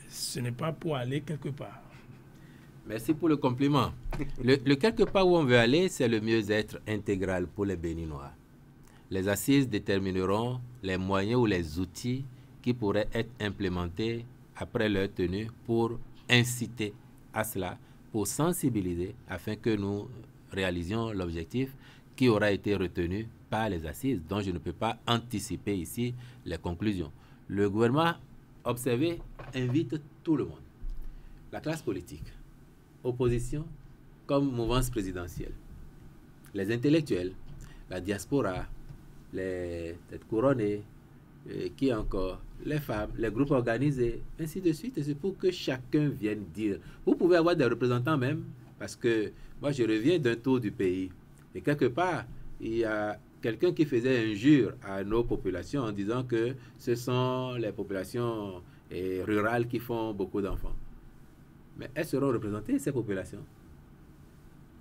ce n'est pas pour aller quelque part? Merci pour le compliment. Le, quelque part où on veut aller, c'est le mieux-être intégral pour les Béninois. Les assises détermineront les moyens ou les outils qui pourraient être implémentés après leur tenue pour inciter à cela, pour sensibiliser afin que nous réalisions l'objectif qui aura été retenu par les assises, dont je ne peux pas anticiper ici les conclusions. Le gouvernement, observé, invite tout le monde, la classe politique, opposition comme mouvance présidentielle. Les intellectuels, la diaspora, les têtes couronnées, qui encore Les femmes, les groupes organisés, ainsi de suite. C'est pour que chacun vienne dire. Vous pouvez avoir des représentants même, parce que moi je reviens d'un tour du pays. Et quelque part, il y a quelqu'un qui faisait injure à nos populations en disant que ce sont les populations eh, rurales qui font beaucoup d'enfants. Mais elles seront représentées, ces populations.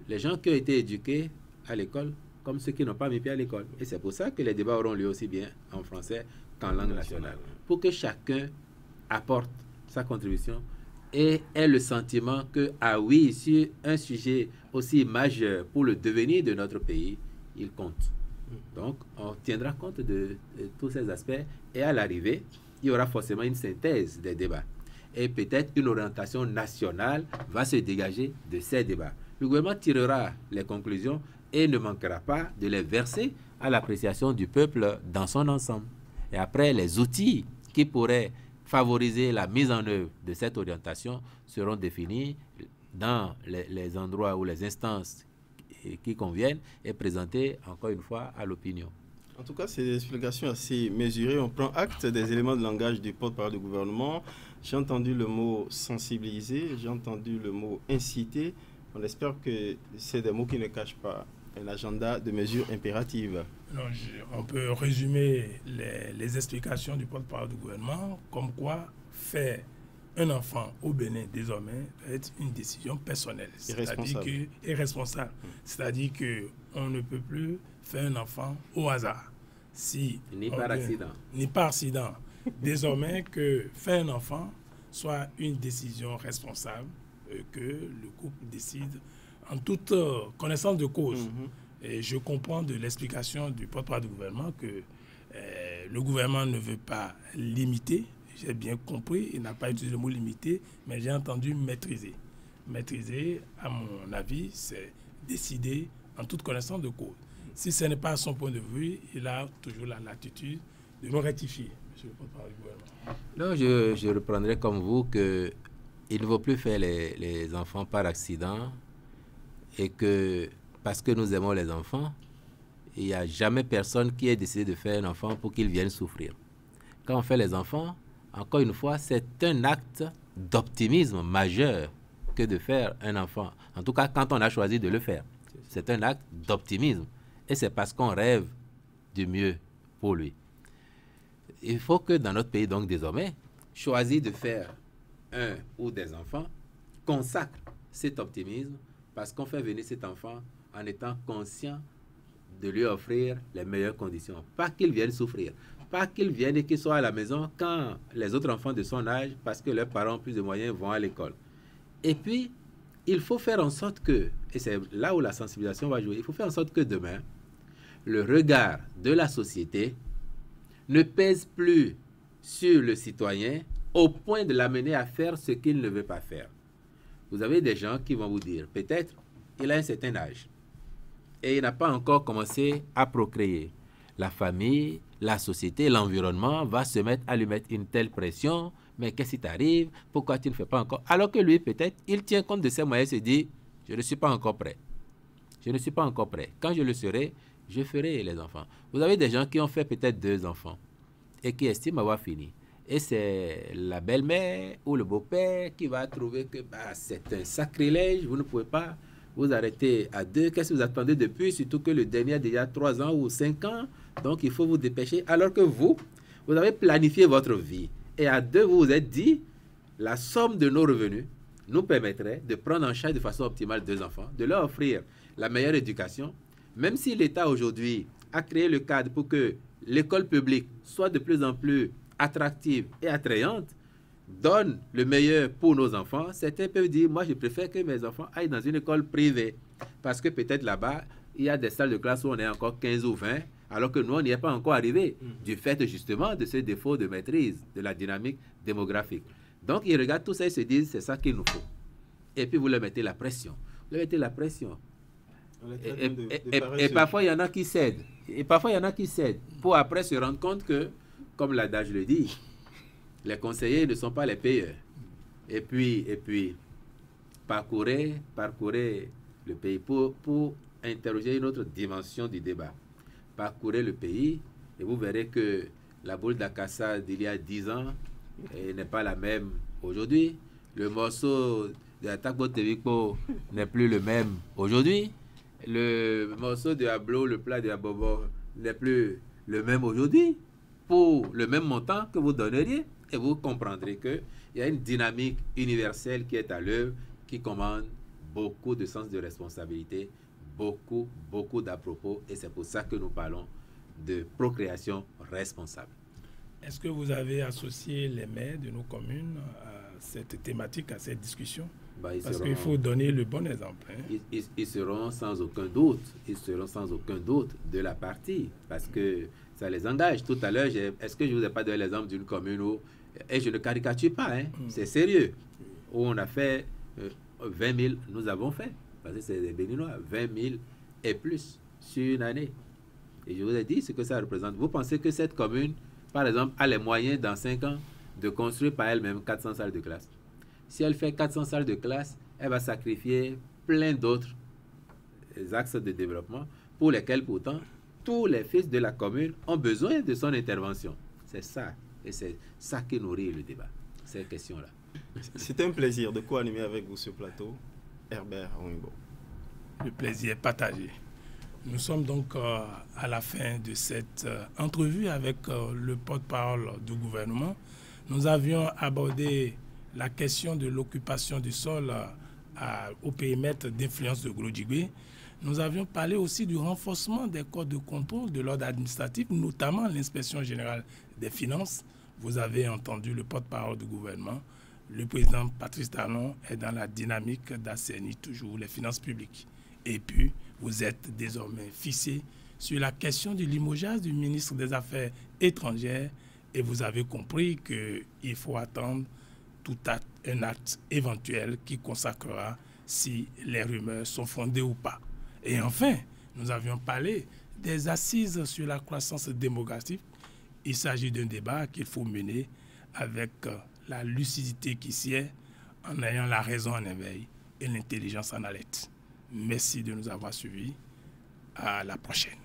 Les gens qui ont été éduqués à l'école, comme ceux qui n'ont pas mis pied à l'école. Et c'est pour ça que les débats auront lieu aussi bien en français qu'en langue nationale. Pour que chacun apporte sa contribution et ait le sentiment que, ah oui, sur un sujet aussi majeur pour le devenir de notre pays, il compte. Donc, on tiendra compte de tous ces aspects et à l'arrivée, il y aura forcément une synthèse des débats et peut-être une orientation nationale va se dégager de ces débats. Le gouvernement tirera les conclusions et ne manquera pas de les verser à l'appréciation du peuple dans son ensemble. Et après, les outils qui pourraient favoriser la mise en œuvre de cette orientation seront définis dans les, endroits ou les instances qui conviennent et présentés encore une fois à l'opinion. En tout cas, c'est des explications assez mesurées. On prend acte des éléments de langage du porte-parole du gouvernement. J'ai entendu le mot sensibiliser, j'ai entendu le mot inciter. On espère que c'est des mots qui ne cachent pas un agenda de mesures impératives. on peut résumer les, explications du porte-parole du gouvernement comme quoi faire un enfant au Bénin désormais est une décision personnelle. C'est-à-dire que responsable. Mm. C'est-à-dire que on ne peut plus faire un enfant au hasard. Si ni par accident. Ni par accident désormais que faire un enfant soit une décision responsable, euh, que le couple décide en toute euh, connaissance de cause. Mhm. Et je comprends de l'explication du porte-parole du gouvernement que euh, le gouvernement ne veut pas limiter. J'ai bien compris, il n'a pas utilisé le mot limiter, mais j'ai entendu maîtriser. Maîtriser, à mon avis, c'est décider en toute connaissance de cause. Si ce n'est pas son point de vue, il a toujours la latitude de me rectifier, je, reprendrai comme vous que il ne faut plus faire les enfants par accident et que parce que nous aimons les enfants, il n'y a jamais personne qui ait décidé de faire un enfant pour qu'il vienne souffrir. Quand on fait les enfants, encore une fois, c'est un acte d'optimisme majeur que de faire un enfant. En tout cas, quand on a choisi de le faire. C'est un acte d'optimisme. Et c'est parce qu'on rêve du mieux pour lui. Il faut que dans notre pays, donc désormais, choisir de faire un ou des enfants consacre cet optimisme parce qu'on fait venir cet enfant en étant conscient de lui offrir les meilleures conditions. Pas qu'il vienne souffrir. Pas qu'il vienne et qu'il soit à la maison quand les autres enfants de son âge, parce que leurs parents ont plus de moyens, vont à l'école. Et puis, il faut faire en sorte que, et c'est là où la sensibilisation va jouer, il faut faire en sorte que demain, le regard de la société ne pèse plus sur le citoyen au point de l'amener à faire ce qu'il ne veut pas faire. Vous avez des gens qui vont vous dire, peut-être, il a un certain âge et il n'a pas encore commencé à procréer. La famille, la société, l'environnement va se mettre à lui mettre une telle pression. Mais qu'est-ce qui t'arrive? Pourquoi tu ne fais pas encore? Alors que lui, peut-être, il tient compte de ses moyens et se dit, je ne suis pas encore prêt. Je ne suis pas encore prêt. Quand je le serai, je ferai les enfants. Vous avez des gens qui ont fait peut-être deux enfants et qui estiment avoir fini. Et c'est la belle-mère ou le beau-père qui va trouver que bah, c'est un sacrilège, vous ne pouvez pas vous arrêter à deux. Qu'est-ce que vous attendez depuis Surtout que le dernier a déjà trois ans ou cinq ans. Donc il faut vous dépêcher. Alors que vous, vous avez planifié votre vie. Et à deux, vous vous êtes dit, la somme de nos revenus nous permettrait de prendre en charge de façon optimale deux enfants, de leur offrir la meilleure éducation, même si l'État aujourd'hui a créé le cadre pour que l'école publique soit de plus en plus attractive et attrayante, donne le meilleur pour nos enfants, certains peuvent dire, moi je préfère que mes enfants aillent dans une école privée. Parce que peut-être là-bas, il y a des salles de classe où on est encore 15 ou 20, alors que nous, on n'y est pas encore arrivé, mm. du fait justement de ce défaut de maîtrise de la dynamique démographique. Donc, ils regardent tout ça et se disent, c'est ça qu'il nous faut. Et puis, vous leur mettez la pression. Vous leur mettez la pression. Et, parfois, il y en a qui cèdent. Et parfois, il y en a qui cèdent pour après se rendre compte que, comme l'adage le dit, les conseillers ne sont pas les payeurs. Et puis, et puis parcourez, parcourez le pays pour, pour interroger une autre dimension du débat. Parcourez le pays et vous verrez que la boule d'Akassa d'il y a 10 ans n'est pas la même aujourd'hui. Le morceau de la Tevico n'est plus le même aujourd'hui. Le morceau de Ablo, le plat de Abobo n'est plus le même aujourd'hui pour le même montant que vous donneriez et vous comprendrez qu'il y a une dynamique universelle qui est à l'œuvre, qui commande beaucoup de sens de responsabilité, beaucoup, beaucoup d'à-propos, et c'est pour ça que nous parlons de procréation responsable. Est-ce que vous avez associé les maires de nos communes à cette thématique, à cette discussion? Bah, Parce qu'il faut donner le bon exemple. Hein. Ils, seront sans aucun doute, ils seront sans aucun doute de la partie, parce que ça les engage. Tout à l'heure, est-ce que je vous ai pas donné l'exemple d'une commune où et je ne caricature pas, hein. mm. c'est sérieux. Où on a fait 20 euh, 000, nous avons fait, parce que c'est des Béninois, 20 000 et plus sur une année. Et je vous ai dit ce que ça représente. Vous pensez que cette commune, par exemple, a les moyens dans 5 ans de construire par elle-même 400 salles de classe? Si elle fait 400 salles de classe, elle va sacrifier plein d'autres axes de développement pour lesquels pourtant tous les fils de la commune ont besoin de son intervention. C'est ça et c'est ça qui nourrit le débat, ces questions-là. C'est un plaisir de co-animer avec vous ce plateau, Herbert Ringo. Le plaisir est partagé. Nous sommes donc euh, à la fin de cette euh, entrevue avec euh, le porte-parole du gouvernement. Nous avions abordé la question de l'occupation du sol au périmètre d'influence de Grodjigwe. Nous avions parlé aussi du renforcement des codes de contrôle de l'ordre administratif, notamment l'inspection générale des finances, vous avez entendu le porte-parole du gouvernement. Le président Patrice Talon est dans la dynamique d'assainir toujours les finances publiques. Et puis, vous êtes désormais fixé sur la question du limogeage du ministre des Affaires étrangères et vous avez compris qu'il faut attendre tout acte, un acte éventuel qui consacrera si les rumeurs sont fondées ou pas. Et enfin, nous avions parlé des assises sur la croissance démographique il s'agit d'un débat qu'il faut mener avec euh, la lucidité qui sied en ayant la raison en éveil et l'intelligence en alerte. Merci de nous avoir suivis. À la prochaine.